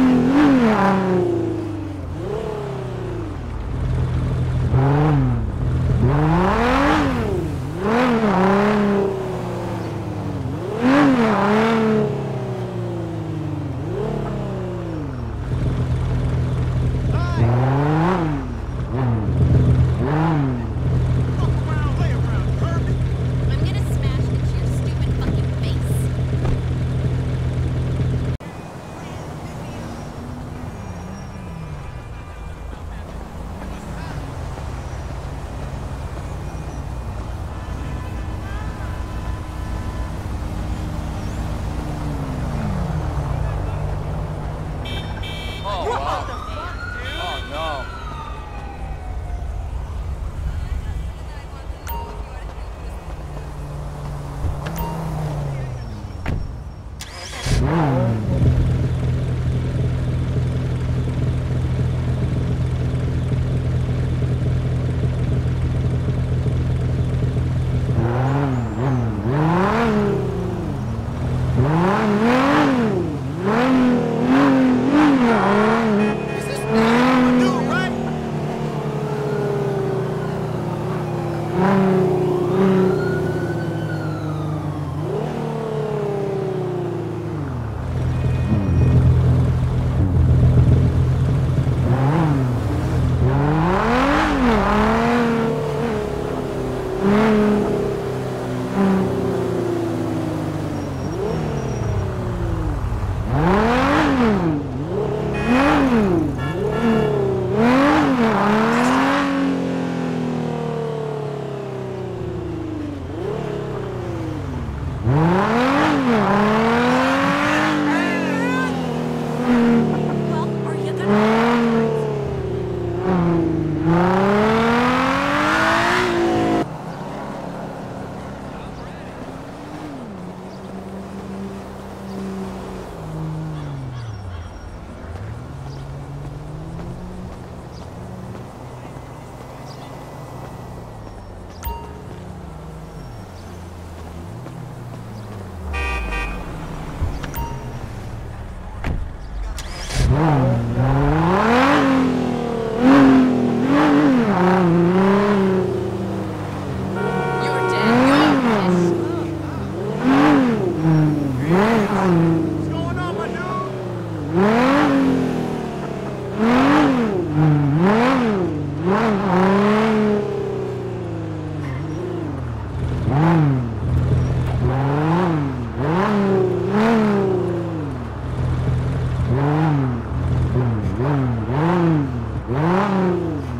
Mm-hmm. Mm-hmm. Wow.